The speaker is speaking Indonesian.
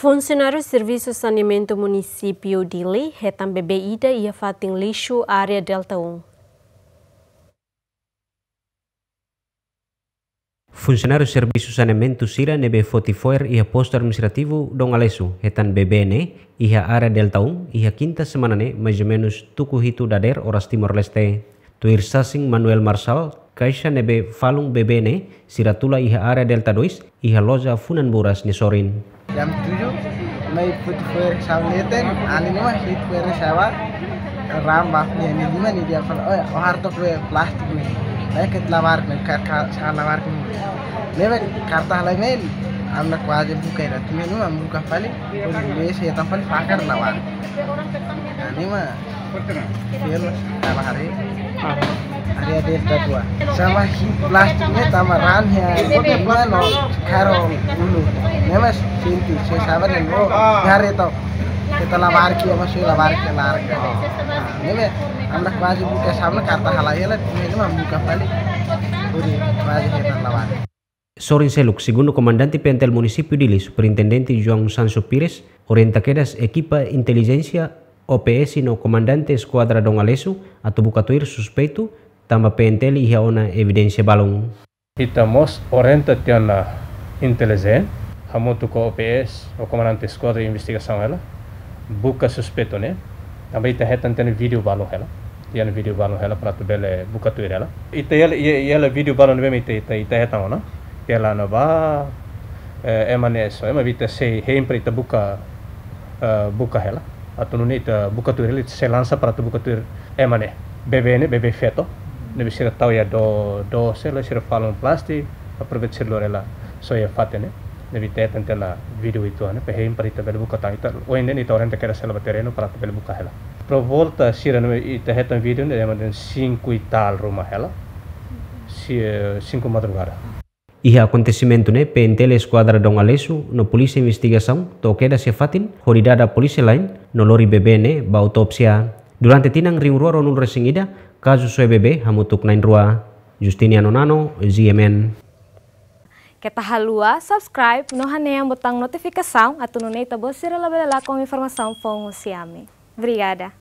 Funcionário do Serviço de Saneamento Município de Lei, retam BBIda e fatem lixo área Delta 1. Funcionário do Serviço Saneamento Sira nebe fotifoer e posto administrativo dong alesu hetan BBN e a área Delta 1 e a quinta semana ne mais ou menos dader oras Timor Leste. Tuir sasing Manuel Marsal Kaisha nebe falung BBN siratula iha area Delta 2 iha loja funan buras ni sorin. jam 7 naik food fair sauleten ani mah hit fair sawa ram bakni ani di mana dia fal oh har to kue plastik ni naik kitla bar ni kar kar sahala bar ni level karta halai mail amna kwaje bukai rat menu amu kafali और ये से तफल फाकर लवा ani mah feel sama hari hari ada dua sama plastiknya sama ran ya gimana karo dulu memang sinti saya sabar dan oh hari itu kita lavar ki ama sui lavar ki lar ka nebe আমরা কাজে বুকে সামনে কারতা হালাই এলা তুমি মা বুকা পালি পুরি কাজে হেতা lavar Sorin Seluk, segundo comandante pentel município de Lis, superintendente João Sancho Pires, orienta quedas equipa inteligência OPS no comandante esquadra Dong Alesu, atau bukatuir suspeito, tamba pentel e ona balong. Kita mos orienta tiana intelijen, hamutu ko OPS, o comandante esquadra de investigação ela, buka suspeito né, também ita hetan tiana vídeo balong ela, tiana vídeo balong ela para tu bele bukatuir ela. Ita ela ela vídeo balong bem ita ita ita hetan ona, ela na ba emane so, ema vita se sempre ita buka buka ela. Atau nune ita buka tuir ita se lança para tu buka tuir emane bebe ne bebe feto ne bisira tau ya do do se la sira falon plasti aprovet sir lorela so ya fatene ne vite tante la video itu ane pe heim parita bel buka ta ita o inde ni torrente kera sela terreno para bel buka hela pro volta sira ita video ne emaden 5 e tal rumah hela si 5 madrugada Iha acontecimento ne PNTL Esquadra Dong Alesu no polícia investigação toqueda se fatin horidada polícia lain no lori bebê ne ba autopsia. Durante tinang ring ruaro nul resingida kasu soe bebê hamutuk nain rua. Justiniano Nano, ZMN. Kita halua, subscribe, no yang botang atau nunei tabosira labela com informação fong siame. Obrigada.